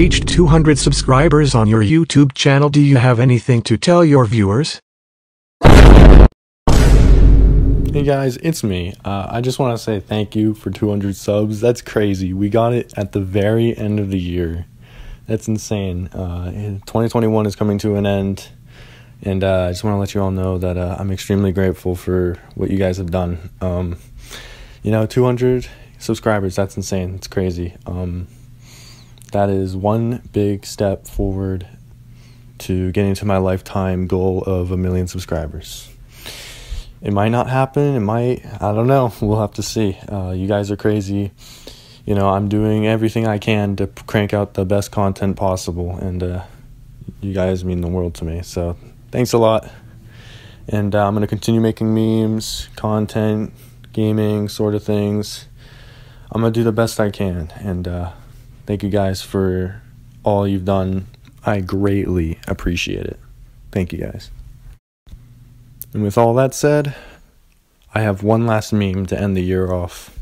reached 200 subscribers on your YouTube channel. Do you have anything to tell your viewers? Hey guys, it's me. Uh, I just want to say thank you for 200 subs. That's crazy. We got it at the very end of the year. That's insane. Uh, 2021 is coming to an end, and uh, I just want to let you all know that uh, I'm extremely grateful for what you guys have done. Um, you know, 200 subscribers, that's insane. It's crazy. Um, that is one big step forward to getting to my lifetime goal of a million subscribers. It might not happen. It might. I don't know. We'll have to see. Uh, you guys are crazy. You know, I'm doing everything I can to crank out the best content possible, and uh, you guys mean the world to me. So, thanks a lot. And uh, I'm going to continue making memes, content, gaming sort of things. I'm going to do the best I can. And uh, thank you guys for all you've done. I greatly appreciate it. Thank you guys. And with all that said, I have one last meme to end the year off.